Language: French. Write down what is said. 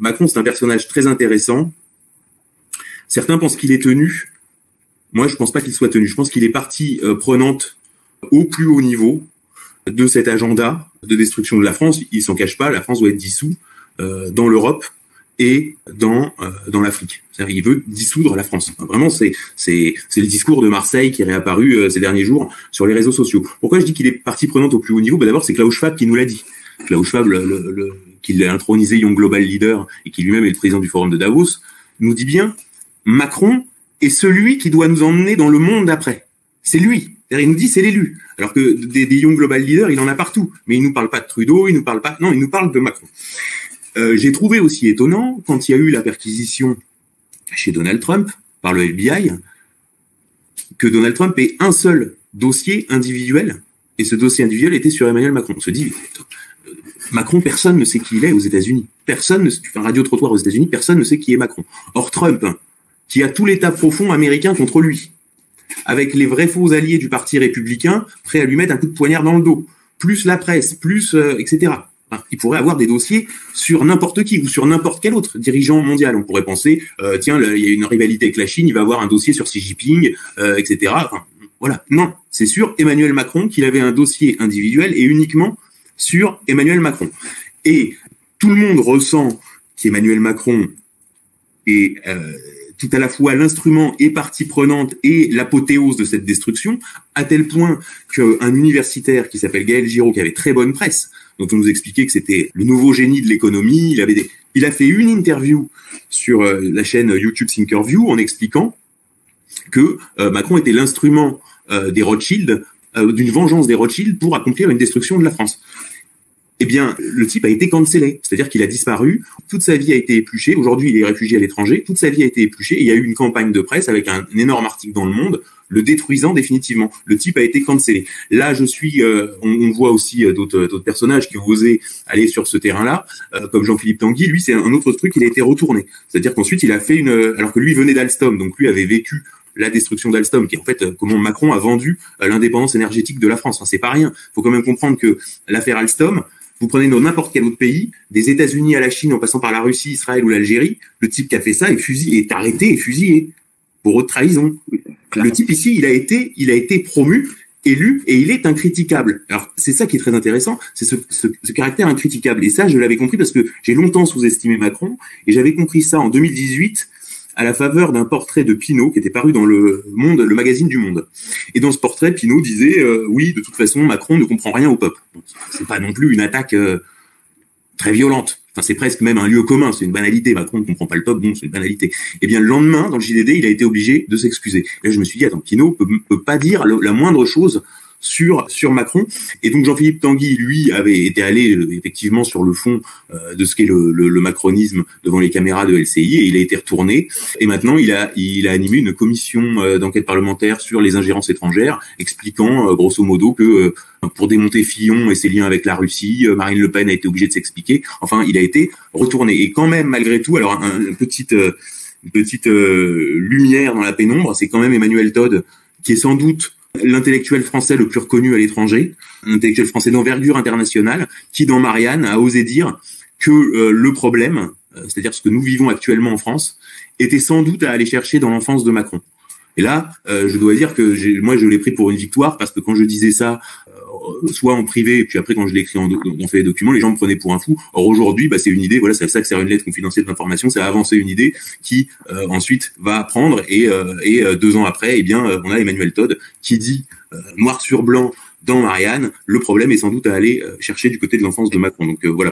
Macron, c'est un personnage très intéressant. Certains pensent qu'il est tenu. Moi, je pense pas qu'il soit tenu. Je pense qu'il est partie prenante au plus haut niveau de cet agenda de destruction de la France. Il s'en cache pas. La France doit être dissous dans l'Europe et dans euh, dans l'Afrique. Il veut dissoudre la France. vraiment, c'est c'est c'est le discours de Marseille qui est réapparu euh, ces derniers jours sur les réseaux sociaux. Pourquoi je dis qu'il est partie prenante au plus haut niveau? Ben D'abord, c'est Klaus Schwab qui nous l'a dit. Klaus Schwab, le, le, qui l'a intronisé Young Global Leader et qui lui-même est le président du Forum de Davos, nous dit bien Macron est celui qui doit nous emmener dans le monde d'après. C'est lui. Il nous dit c'est l'élu. Alors que des, Young Global Leaders, il en a partout. Mais il nous parle pas de Trudeau, il nous parle pas. Non, il nous parle de Macron. Euh, j'ai trouvé aussi étonnant quand il y a eu la perquisition chez Donald Trump par le FBI que Donald Trump ait un seul dossier individuel et ce dossier individuel était sur Emmanuel Macron. On se dit Macron, personne ne sait qui il est aux États-Unis. Personne, ne, fais un radio trottoir aux États-Unis, personne ne sait qui est Macron. Or Trump, qui a tout l'État profond américain contre lui, avec les vrais faux alliés du Parti républicain prêts à lui mettre un coup de poignard dans le dos, plus la presse, plus euh, etc il pourrait avoir des dossiers sur n'importe qui ou sur n'importe quel autre dirigeant mondial. On pourrait penser, euh, tiens, il y a une rivalité avec la Chine, il va avoir un dossier sur Xi Jinping, euh, etc. voilà. Non, c'est sur Emmanuel Macron qu'il avait un dossier individuel et uniquement sur Emmanuel Macron. Et tout le monde ressent qu'Emmanuel Macron est euh, tout à la fois l'instrument et partie prenante et l'apothéose de cette destruction, à tel point qu'un universitaire qui s'appelle Gaël Giraud, qui avait très bonne presse, dont on nous expliquait que c'était le nouveau génie de l'économie, il a fait une interview sur euh, la chaîne YouTube Thinkerview en expliquant que euh, Macron était l'instrument des Rothschild, d'une vengeance des Rothschild pour accomplir une destruction de la France eh bien, le type a été cancellé. C'est-à-dire qu'il a disparu, toute sa vie a été épluchée. Aujourd'hui, il est réfugié à l'étranger, toute sa vie a été épluchée. il y a eu une campagne de presse avec un, énorme article dans le monde le détruisant définitivement. Le type a été cancellé. Là, je suis, euh, on, voit aussi euh, d'autres, personnages qui ont osé aller sur ce terrain-là, euh, comme Jean-Philippe Tanguy. Lui, c'est un autre truc. Il a été retourné. C'est-à-dire qu'ensuite, il a fait une, alors que lui venait d'Alstom, donc lui avait vécu la destruction d'Alstom, qui est en fait comment Macron a vendu l'indépendance énergétique de la France. Enfin, c'est pas rien. Faut quand même comprendre que l'affaire Alstom, vous prenez dans n'importe quel autre pays, des États-Unis à la Chine en passant par la Russie, Israël ou l'Algérie, le type qui a fait ça est fusillé, est arrêté et fusillé pour haute trahison. Le type ici, il a été, il a été promu, élu et il est incriticable. Alors c'est ça qui est très intéressant, c'est ce, ce, ce, caractère incriticable. Et ça, je l'avais compris parce que j'ai longtemps sous-estimé Macron et j'avais compris ça en 2018 à la faveur d'un portrait de Pinault qui était paru dans le Monde, le magazine du Monde. Et dans ce portrait, Pinault disait euh, oui, de toute façon, Macron ne comprend rien au peuple. C'est pas non plus une attaque euh, très violente. Enfin, c'est presque même un lieu commun, c'est une banalité. Macron ne comprend pas le peuple, bon, c'est une banalité. Eh bien, le lendemain, dans le JDD, il a été obligé de s'excuser. Là, je me suis dit, attends, Pinault peut, peut pas dire la moindre chose sur sur Macron. Et donc Jean-Philippe Tanguy, lui, avait été allé euh, effectivement sur le fond euh, de ce qu'est le, le, macronisme devant les caméras de LCI et il a été retourné. Et maintenant, il a il a animé une commission euh, d'enquête parlementaire sur les ingérences étrangères, expliquant grosso modo que pour démonter Fillon et ses liens avec la Russie, Marine Le Pen a été obligée de s'expliquer. Enfin, il a été retourné. Et quand même, malgré tout, alors un, petite une petite lumière dans la pénombre, c'est quand même Emmanuel Todd qui est sans doute l'intellectuel français le plus reconnu à l'étranger, un intellectuel français d'envergure internationale, qui dans Marianne a osé dire que euh, le problème, euh, c'est-à-dire ce que nous vivons actuellement en France, était sans doute à aller chercher dans l'enfance de Macron. Et là, euh, je dois dire que moi, je l'ai pris pour une victoire parce que quand je disais ça, soit en privé, puis après quand je l'ai écrit en, dans fait des documents, les gens me prenaient pour un fou. Or aujourd'hui, bah, c'est une idée, voilà, c'est ça que sert une lettre confidentielle d'information, c'est avancer une idée qui euh, ensuite va prendre et, euh, et euh, deux ans après, eh bien, on a Emmanuel Todd qui dit noir sur blanc dans Marianne, le problème est sans doute à aller chercher du côté de l'enfance de Macron. Donc voilà.